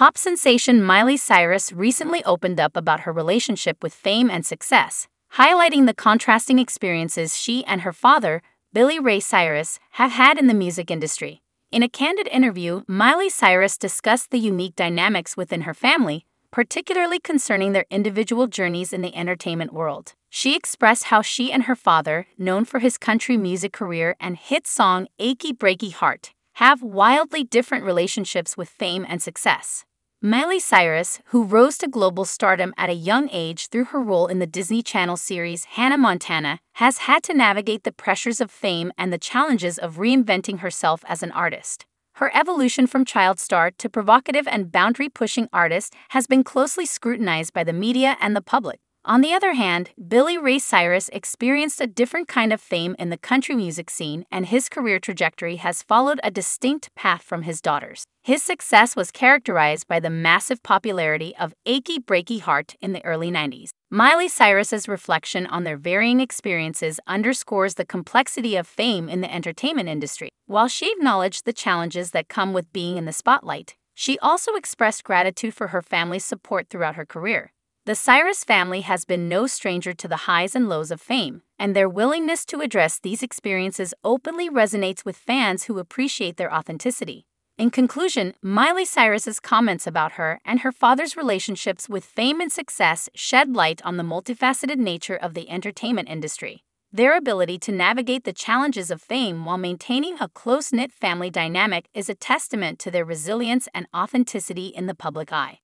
Pop sensation Miley Cyrus recently opened up about her relationship with fame and success, highlighting the contrasting experiences she and her father, Billy Ray Cyrus, have had in the music industry. In a candid interview, Miley Cyrus discussed the unique dynamics within her family, particularly concerning their individual journeys in the entertainment world. She expressed how she and her father, known for his country music career and hit song Achy Breaky Heart, have wildly different relationships with fame and success. Miley Cyrus, who rose to global stardom at a young age through her role in the Disney Channel series Hannah Montana, has had to navigate the pressures of fame and the challenges of reinventing herself as an artist. Her evolution from child star to provocative and boundary pushing artist has been closely scrutinized by the media and the public. On the other hand, Billy Ray Cyrus experienced a different kind of fame in the country music scene, and his career trajectory has followed a distinct path from his daughters. His success was characterized by the massive popularity of Achy Breaky Heart in the early 90s. Miley Cyrus's reflection on their varying experiences underscores the complexity of fame in the entertainment industry. While she acknowledged the challenges that come with being in the spotlight, she also expressed gratitude for her family's support throughout her career. The Cyrus family has been no stranger to the highs and lows of fame, and their willingness to address these experiences openly resonates with fans who appreciate their authenticity. In conclusion, Miley Cyrus's comments about her and her father's relationships with fame and success shed light on the multifaceted nature of the entertainment industry. Their ability to navigate the challenges of fame while maintaining a close knit family dynamic is a testament to their resilience and authenticity in the public eye.